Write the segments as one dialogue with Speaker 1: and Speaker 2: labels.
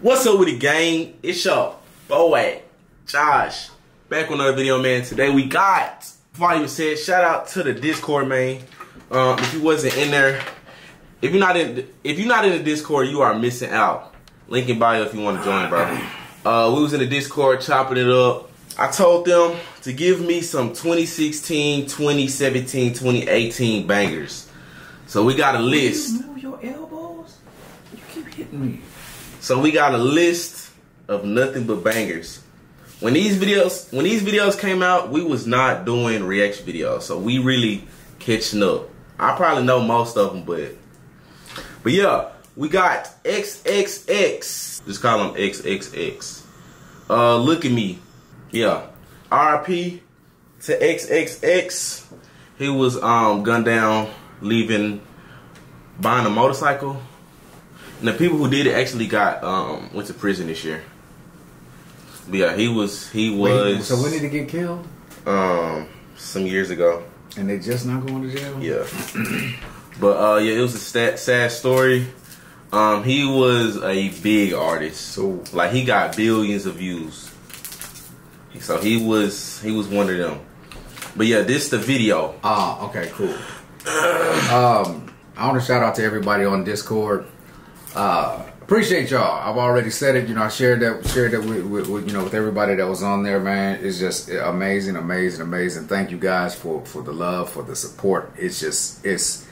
Speaker 1: What's up with the gang? It's your boy, Josh. Back with another video, man. Today we got, before I even said, shout out to the Discord, man. Um, if you wasn't in there, if you're not in, if you're not in the Discord, you are missing out. Link in bio if you want to join, bro. Uh, we was in the Discord chopping it up. I told them to give me some 2016, 2017, 2018 bangers. So we got a list.
Speaker 2: Move your elbows. You keep hitting me.
Speaker 1: So we got a list of nothing but bangers. When these videos when these videos came out, we was not doing reaction videos. So we really catching up. I probably know most of them, but but yeah, we got XXX. Just call him XXX. Uh look at me. Yeah. RP to XXX. He was um gunned down leaving buying a motorcycle. And the people who did it actually got um went to prison this year. But yeah, he was he was
Speaker 2: Wait, so when did he get killed?
Speaker 1: um some years ago.
Speaker 2: And they just not going to jail?
Speaker 1: Yeah. but uh yeah, it was a sad, sad story. Um he was a big artist. So like he got billions of views. So he was he was one of them. But yeah, this the video.
Speaker 2: Ah, okay, cool. um, I want to shout out to everybody on Discord. Uh, appreciate y'all. I've already said it. You know, I shared that shared that with, with, with you know with everybody that was on there. Man, it's just amazing, amazing, amazing. Thank you guys for for the love, for the support. It's just it's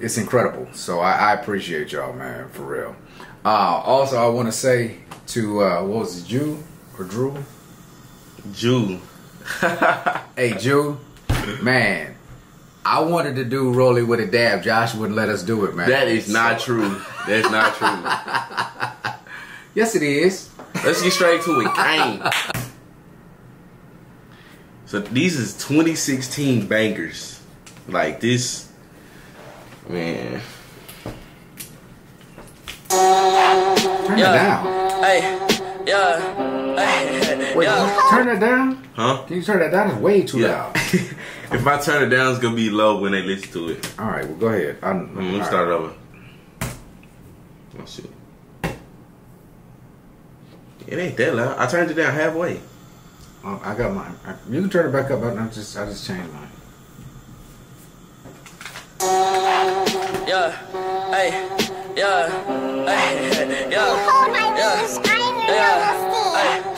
Speaker 2: it's incredible. So I, I appreciate y'all, man, for real. Uh, also, I want to say to uh, what was it, Jew or Drew?
Speaker 1: Jew.
Speaker 2: Hey, Jew, man, I wanted to do Rolly with a dab. Josh wouldn't let us do it, man.
Speaker 1: That is not true. That's not true.
Speaker 2: Yes, it is.
Speaker 1: Let's get straight to it. Gang. So these is 2016 bangers. Like this, man.
Speaker 2: Turn
Speaker 3: Yeah.
Speaker 2: it down.
Speaker 3: Hey, yeah, hey,
Speaker 2: Wait,
Speaker 3: yeah.
Speaker 2: turn that down.
Speaker 1: Huh?
Speaker 2: Can you turn that down? It's way too
Speaker 1: Yeah.
Speaker 2: loud.
Speaker 1: if I turn it down, it's gonna be low when they listen to it.
Speaker 2: All right, well, go ahead. I'm,
Speaker 1: Mm, Let me start it over. Oh shit. It ain't that loud. I turned it down halfway.
Speaker 2: Oh, I got mine. I, you can turn it back up. but I just, I just changed mine.
Speaker 3: Yeah, hey, yeah, hey, yeah,
Speaker 4: Hold my
Speaker 3: yeah,
Speaker 4: bitch, I'm your
Speaker 3: yeah,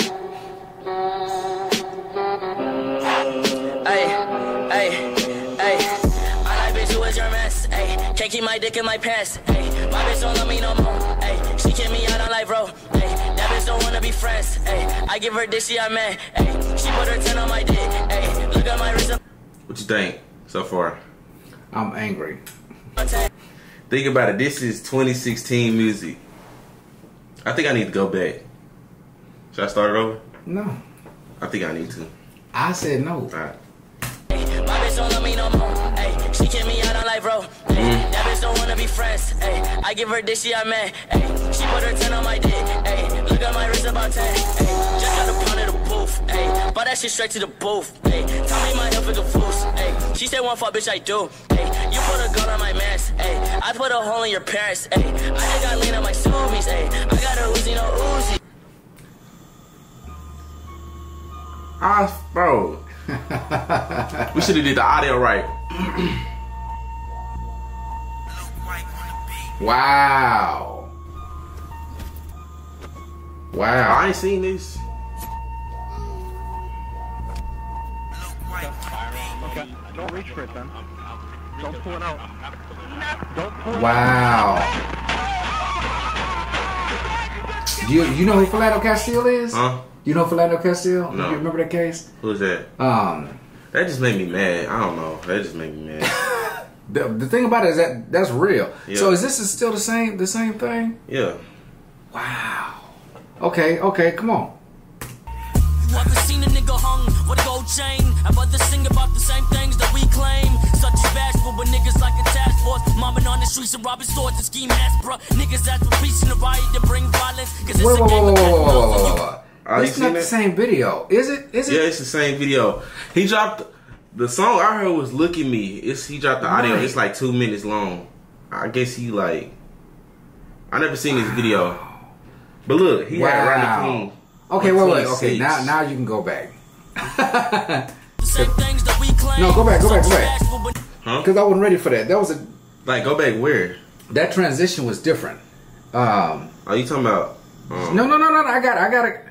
Speaker 3: my dick in my pants, hey. My bitch don't love me no more, hey. She kick me out on life, bro, hey. That bitch don't wanna be friends, hey. I give her dick, she I man, hey. She put her 10 on my dick, hey. Look at my wrist,
Speaker 1: What you think so far?
Speaker 2: I'm angry.
Speaker 1: Think about it. This is 2016 music. I think I need to go back. Should I start it over?
Speaker 2: No,
Speaker 1: I think I need to.
Speaker 2: I said no.
Speaker 1: All right.
Speaker 3: My bitch don't love me no more. Ay, she kick me out on life, bro. Ay, That bitch don't wanna be friends. Ay, I give her this, she I man. Ay, she put her 10 on my dick. Ay, look at my wrist about 10. Ay, just got a pound of the booth. Ay, bought that shit straight to the booth. Ay, tell me my hip is a foos. Ay, she said one fuck, bitch, I do. Ay, you put a gun on my mans. Ay, I put a hole in your parents. Ay, I just got lean on my zoomies. Ay, I got a Uzi, no Uzi.
Speaker 1: Ah, bro. we should have did the audio right.
Speaker 2: Wow. Wow.
Speaker 1: I ain't seen this.
Speaker 5: Okay, don't reach for it then. Don't pull it out. Don't pull it
Speaker 2: Wow. You you know who Philando Castile is?
Speaker 1: Huh?
Speaker 2: You know Philando Castile?
Speaker 1: No.
Speaker 2: You remember that case?
Speaker 1: Who's that?
Speaker 2: Um,
Speaker 1: That just made me mad. I don't know. That just made me mad.
Speaker 2: the, the thing about it is that that's real.
Speaker 1: Yeah.
Speaker 2: So is this is still the same the same thing?
Speaker 1: Yeah.
Speaker 2: Wow. Okay, okay, come on.
Speaker 3: Ever seen a nigga hung with a gold chain? I'd sing about the same things that we claim. Such as bashful, but niggas like a task force. Mobbing on the streets and robbing stores and ski masks, bruh. Niggas that's for preaching the riot to bring violence. Cause it's
Speaker 2: Wait,
Speaker 3: a
Speaker 2: wait,
Speaker 3: game
Speaker 2: wait,
Speaker 3: of
Speaker 2: wait,
Speaker 3: cat
Speaker 2: wait,
Speaker 3: and mouse
Speaker 2: wait,
Speaker 3: and
Speaker 2: wait,
Speaker 3: you-
Speaker 2: wait,
Speaker 1: Oh,
Speaker 2: It's not
Speaker 1: seen
Speaker 2: the same video, is it? Is it?
Speaker 1: Yeah, it's the same video. He dropped the song I heard was "Look at Me." It's he dropped the audio.
Speaker 2: Right.
Speaker 1: It's like two minutes long. I guess he like. I never seen this video. But look, he had Rodney
Speaker 2: Wow.
Speaker 1: King.
Speaker 2: Okay, wait, wait. Okay, now now you can go back
Speaker 3: The same things that we claim.
Speaker 2: No, go back, go back, go back.
Speaker 1: Huh?
Speaker 2: because I wasn't ready for that. That was a
Speaker 1: Like, go back where?
Speaker 2: that transition was different. Um,
Speaker 1: Are you talking about? Um,
Speaker 2: no, no, no, no. no, I got, I got it.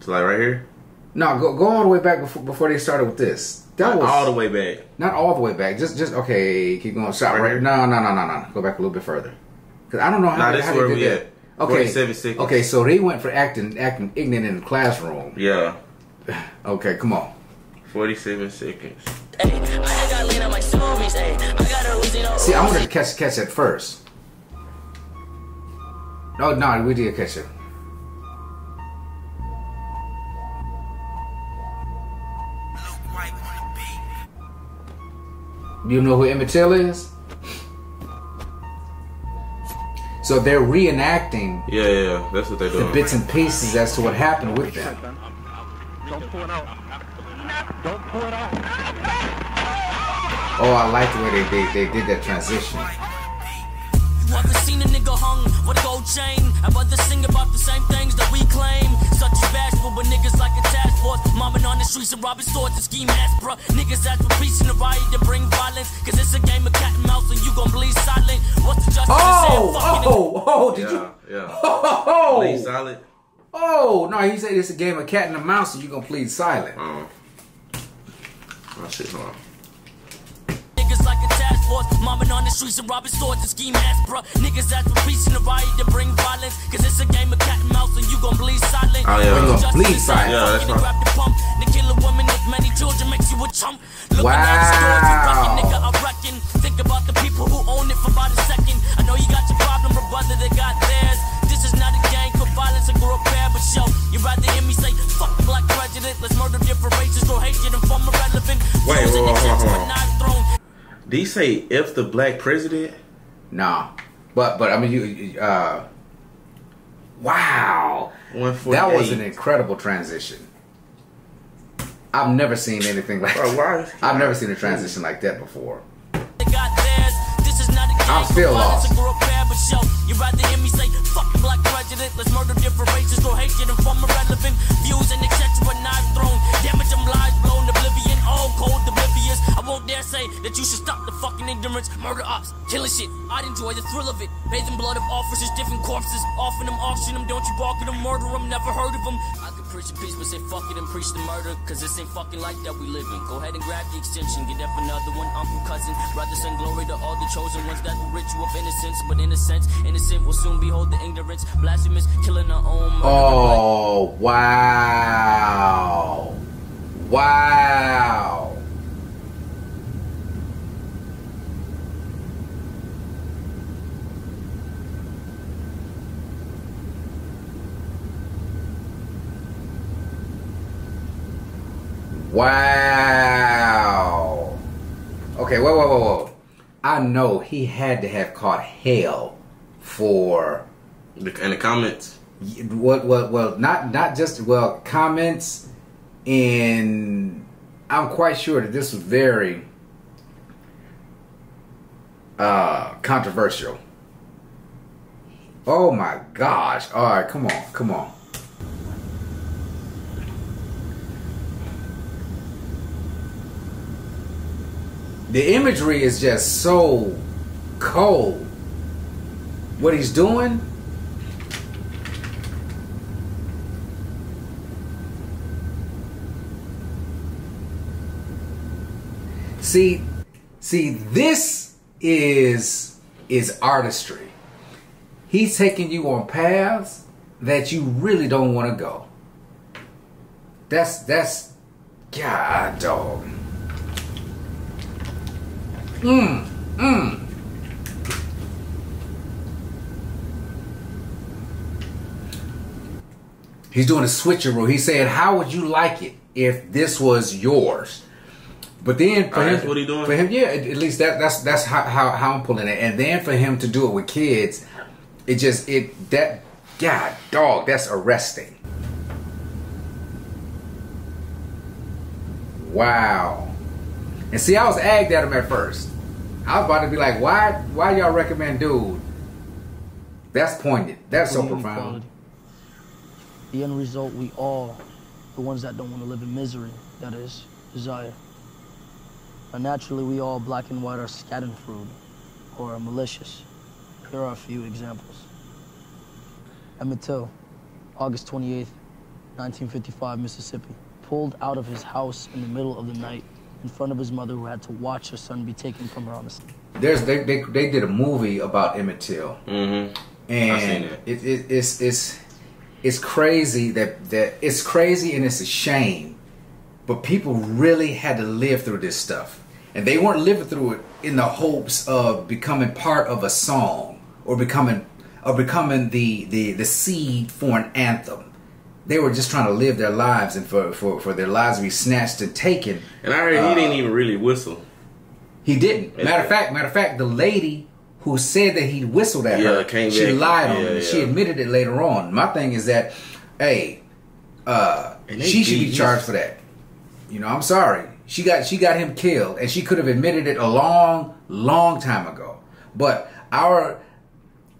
Speaker 1: So like right here.
Speaker 2: No, go go all the way back before before they started with this. That was
Speaker 1: all the way back.
Speaker 2: not all the way back. Just just okay. Keep going. Stop
Speaker 1: Right
Speaker 2: right.
Speaker 1: here?
Speaker 2: No, no, no, no, no. Go back a little bit further. Because I don't know how,
Speaker 1: Nah,
Speaker 2: they-
Speaker 1: this
Speaker 2: how
Speaker 1: where
Speaker 2: they
Speaker 1: we
Speaker 2: did
Speaker 1: at.
Speaker 2: Okay.
Speaker 1: 47 seconds.
Speaker 2: Okay, so they went for acting acting ignorant in the classroom.
Speaker 1: Yeah,
Speaker 2: Okay, come on.
Speaker 1: forty-seven seconds.
Speaker 3: Hey, I got lean on my zoomies, hey. I got a Uzi, no
Speaker 2: See, I wanted
Speaker 3: Uzi.
Speaker 2: to catch catch that first. Oh, no, no, we did catch it. You know who Emmett Till is? So they're reenacting
Speaker 1: Yeah, yeah, yeah. That's what they're
Speaker 2: the bits and pieces as to what happened with them.
Speaker 5: Don't pull it out. Don't pull it out.
Speaker 2: Oh, I like the way they, they, they did that transition.
Speaker 3: You ever seen a nigga hung with a gold chain? I'd rather sing about the same things that we claim. Such as bashful, but niggas like a task force. Mobbing on the streets and robbing stores to scheme ass, bruh. Niggas ask for peace and the riot to bring violence. Cause it's a game of cat and mouse and you gon' bleed silent. What's the justice in saying
Speaker 2: Oh, oh, oh, did
Speaker 1: Yeah,
Speaker 2: you?
Speaker 1: yeah.
Speaker 2: Oh,
Speaker 1: Lead solid.
Speaker 2: oh, no, he said it's a game of cat and a mouse and you're going to plead silent.
Speaker 1: Um, oh shit, hold on.
Speaker 3: Force, mobbing on the streets and robbing stores to scheme ass, bruh. Niggas ask for peace and the riot to bring violence. Cause it's a game of cat and mouse and you gon' bleed silent.
Speaker 1: Oh, yeah.
Speaker 2: You gon' bleed silent.
Speaker 1: Yeah, that's right.
Speaker 3: Grab the pump. The kill a woman with many children makes you a chump. Looking
Speaker 2: Wow.
Speaker 3: at the stores, you reckon, nigga, I reckon. Think about the people who own it for about a second. I know you got your problem, but brother, they got theirs. This is not a gang for violence and grow pair, but show. You rather hear me say, fuck the black president. Let's murder different races, grow hatred and form irrelevant.
Speaker 1: Wait,
Speaker 3: Using
Speaker 1: hold on,
Speaker 3: the
Speaker 1: Did he say if the black president?
Speaker 2: Nah. But, but I mean, you, you, uh, wow. That was an incredible transition. I've never seen anything like
Speaker 1: Bro, why?
Speaker 2: I've never seen a transition like that before.
Speaker 3: They got theirs. This is not a game
Speaker 2: I'm still lost.
Speaker 3: and grow pair, but show. You rather hear me say, fuck black president. Let's murder different races, grow hatred and form irrelevant views and etc. but not thrown. Damage them lies, blown oblivion, all cold oblivious. I won't dare say that you should stop the fucking ignorance. Murder ops, killing shit. I'd enjoy the thrill of it. Bathing blood of officers, different corpses. Offering them, auction them, don't you bark at them, murder them, never heard of them. I could preach the peace, but say fuck it and preach the murder. Cause this ain't fucking like that we live in. Go ahead and grab the extension, get for another one. Uncle, cousin, brother, send glory to all the chosen ones that will rid you of innocence. But in a sense, innocent will soon behold the ignorance. Blasphemous, killing our own murder.
Speaker 2: Oh, wow. Wow. Wow. Okay, whoa, whoa, whoa, whoa. I know he had to have caught hell for
Speaker 1: The- In the comments.
Speaker 2: what what well not not just well comments and I'm quite sure that this was very uh controversial. Oh my gosh. All right, come on. Come on. The imagery is just so cold. What he's doing See, see, this is is artistry. He's taking you on paths that you really don't want to go. That's that's God dog. Mm, mm. He's doing a switcheroo. He's saying, "How would you like it if this was yours?" But then for
Speaker 1: Oh,
Speaker 2: him,
Speaker 1: what he doing?
Speaker 2: for him, yeah, at, at least that that's that's how, how how I'm pulling it. And then for him to do it with kids, it just it that God dog, that's arresting. Wow. And see, I was agged at him at first. I was about to be like, why why y'all recommend dude That's pointed. That's so profound.
Speaker 4: The end result, we all, the ones that don't want to live in misery, that is, desire. And naturally, we all, black and white, are schadenfreude or are malicious. Here are a few examples. Emmett Till, August 28th, 1955, Mississippi, pulled out of his house in the middle of the night in front of his mother who had to watch her son be taken from her on the
Speaker 2: There's they, they they did a movie about Emmett Till,
Speaker 1: Mm-hmm.
Speaker 2: and
Speaker 1: seen it.
Speaker 2: it, it, it's it's it's crazy that that it's crazy and it's a shame, but people really had to live through this stuff, and they weren't living through it in the hopes of becoming part of a song or becoming or becoming the the the seed for an anthem. They were just trying to live their lives and for, for, for their lives to be snatched and taken.
Speaker 1: And I heard
Speaker 2: Uh,
Speaker 1: he didn't even really whistle.
Speaker 2: He didn't.
Speaker 1: Yeah.
Speaker 2: Matter of fact, matter of fact, the lady who said that he whistled at
Speaker 1: Yeah,
Speaker 2: her,
Speaker 1: came
Speaker 2: she
Speaker 1: back.
Speaker 2: lied on
Speaker 1: Yeah,
Speaker 2: him. She admitted it later on. My thing is that, hey, uh, she should be charged for that. You know, I'm sorry. She got she got him killed, and she could have admitted it a long, long time ago. But our,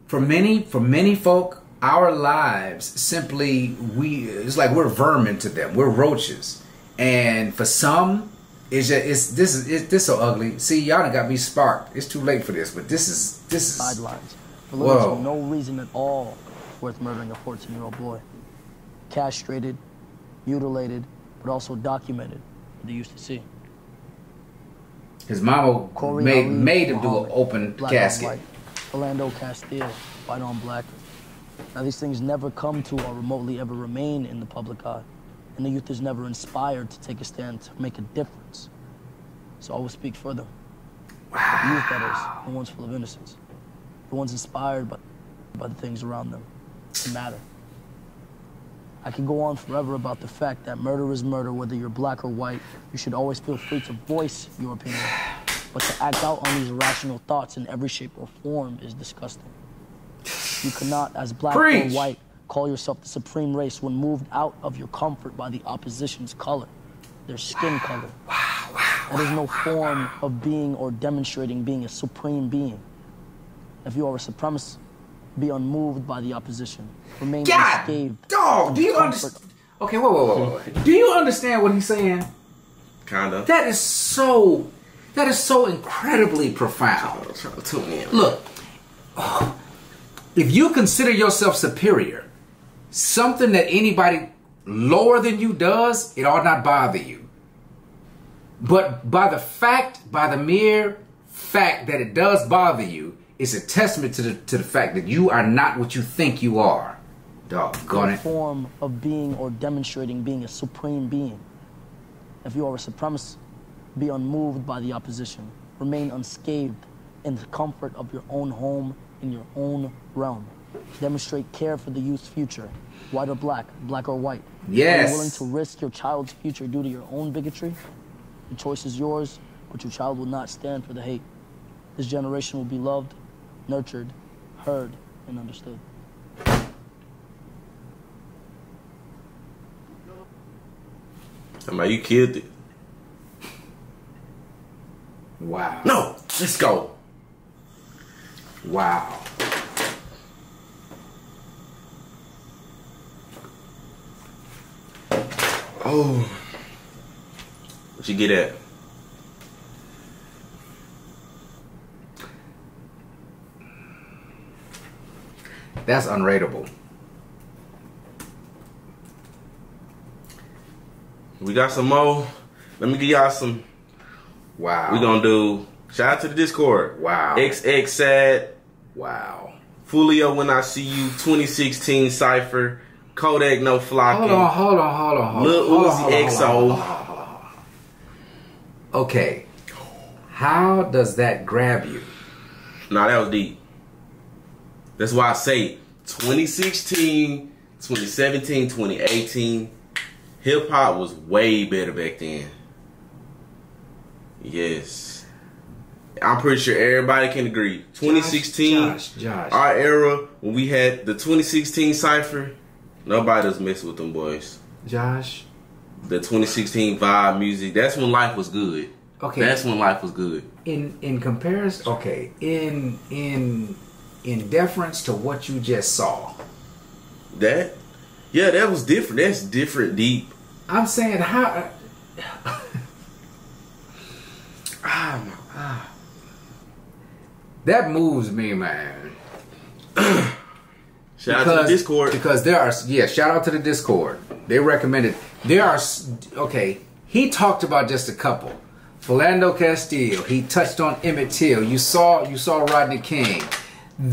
Speaker 2: for many, for many folk, our lives simply we it's like we're vermin to them. We're roaches, and for some, it's just it's this is it's this so ugly. See, y'all done got me sparked. It's too late for this, but this is this is
Speaker 4: sidelines for
Speaker 2: Whoa.
Speaker 4: no reason at all worth murdering a 14 year old boy. Castrated, mutilated, but also documented. what They used to see.
Speaker 2: his mama
Speaker 4: Corey
Speaker 2: made
Speaker 4: Ali
Speaker 2: made him do an open
Speaker 4: black
Speaker 2: casket.
Speaker 4: Philando Castile, white on black. Now these things never come to or remotely ever remain in the public eye, and the youth is never inspired to take a stand to make a difference. So I will speak for them. The youth, that is, the ones full of innocence, the ones inspired by, by the things around them that matter. I can go on forever about the fact that murder is murder, whether you're black or white. You should always feel free to voice your opinion. But to act out on these irrational thoughts in every shape or form is disgusting. You cannot, as black
Speaker 2: Preach.
Speaker 4: or white, call yourself the supreme race when moved out of your comfort by the opposition's color, their skin color. That is no form of being or demonstrating being a supreme being. If you are a supremacist, be unmoved by the opposition. Remain
Speaker 2: God,
Speaker 4: unscathed.
Speaker 2: dog, do you understand? Okay, whoa, whoa, whoa, whoa. Do you understand what he's saying?
Speaker 1: Kinda.
Speaker 2: That is so. That is so incredibly profound.
Speaker 1: To tune in.
Speaker 2: Look, if you consider yourself superior, something that anybody lower than you does, it ought not bother you. But by the fact, by the mere fact that it does bother you, it's a testament to the to the fact that you are not what you think you are. Doggone it.
Speaker 4: form of being or demonstrating being a supreme being. If you are a supremacist, be unmoved by the opposition. Remain unscathed in the comfort of your own home, in your own realm. Demonstrate care for the youth's future, white or black, black or white. Are
Speaker 2: Yes.
Speaker 4: you willing to risk your child's future due to your own bigotry? The choice is yours, but your child will not stand for the hate. This generation will be loved, nurtured, heard, and understood.
Speaker 1: I'm like, you killed it.
Speaker 2: Wow.
Speaker 1: No, let's go.
Speaker 2: Wow.
Speaker 1: Oh. What you get at?
Speaker 2: That's unrateable.
Speaker 1: We got some more. Let me give y'all some.
Speaker 2: Wow.
Speaker 1: We gonna do. Shout out to the Discord.
Speaker 2: Wow.
Speaker 1: XX sad.
Speaker 2: Wow.
Speaker 1: Fulio when I see you. 2016 cipher. Kodak no flocking.
Speaker 2: Hold on, hold on, hold on, hold on.
Speaker 1: Lil
Speaker 2: hold
Speaker 1: Uzi XO.
Speaker 2: Okay. How does that grab you?
Speaker 1: Nah, that was deep. That's why I say 2016, 2017, 2018, hip hop was way better back then. Yes. I'm pretty sure everybody can agree. 2016,
Speaker 2: Josh, Josh.
Speaker 1: our era, when we had the 2016 Cypher, nobody was messing with them boys.
Speaker 2: Josh.
Speaker 1: The 2016 vibe music, that's when life was good.
Speaker 2: Okay.
Speaker 1: That's when life was good.
Speaker 2: in in comparison okay in in in deference to what you just saw.
Speaker 1: That, yeah, that was different. That's different, deep.
Speaker 2: I'm saying how. Ah, ah. That moves me, man.
Speaker 1: Shout out to the Discord.
Speaker 2: Because there are yeah, shout out to the Discord. They recommended there are okay. He talked about just a couple. Philando Castile. He touched on Emmett Till. You saw you saw Rodney King.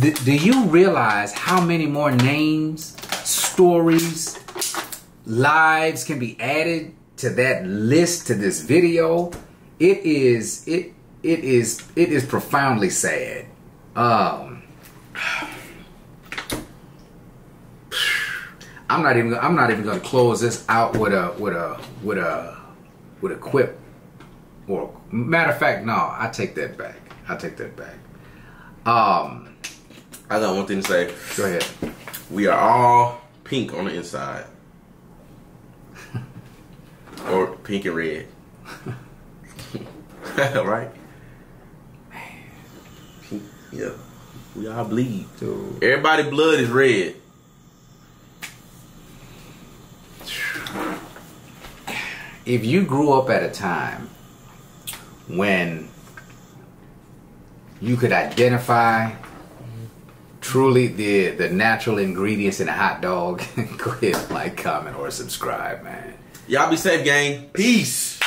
Speaker 2: Th- do you realize how many more names, stories, lives can be added to that list to this video? It is it it is it is profoundly sad. Um I'm not even I'm not even going to close this out with a with a with a with a quip or matter of fact no I take that back I take that back um
Speaker 1: I got one thing to say.
Speaker 2: go ahead
Speaker 1: We are all pink on the inside. or pink and red. right? Yeah. We all bleed.
Speaker 2: Dude.
Speaker 1: Everybody blood is red.
Speaker 2: if you grew up at a time when you could identify truly the the natural ingredients in a hot dog go ahead like comment or subscribe man
Speaker 1: Y'all be safe, gang. Peace.